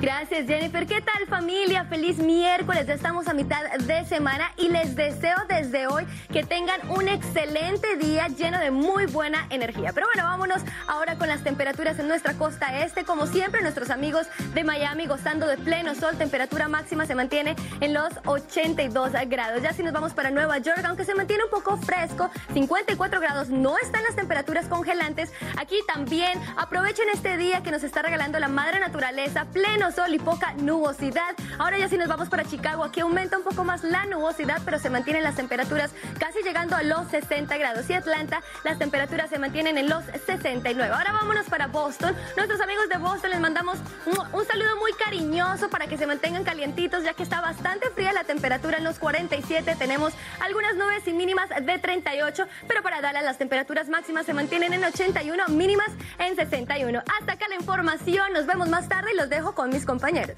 Gracias, Jennifer. ¿Qué tal, familia? Feliz miércoles. Ya estamos a mitad de semana y les deseo desde hoy que tengan un excelente día lleno de muy buena energía. Pero bueno, vámonos ahora con las temperaturas en nuestra costa este. Como siempre, nuestros amigos de Miami gozando de pleno sol. Temperatura máxima se mantiene en los 82 grados. Ya si nos vamos para Nueva York, aunque se mantiene un poco fresco, 54 grados, no están las temperaturas congelantes. Aquí también aprovechen este día que nos está regalando la madre naturaleza, pleno sol y poca nubosidad. Ahora ya si nos vamos para Chicago, aquí aumenta un poco más la nubosidad, pero se mantienen las temperaturas casi llegando a los 60 grados. Y Atlanta, las temperaturas se mantienen en los 69. Ahora vámonos para Boston. Nuestros amigos de Boston les mandamos un, saludo muy cariñoso para que se mantengan calientitos, ya que está bastante fría la temperatura en los 47. Tenemos algunas nubes y mínimas de 38, pero para Dallas las temperaturas máximas se mantienen en 81, mínimas en 61. Hasta acá la información. Nos vemos más tarde y los dejo con mis compañeros.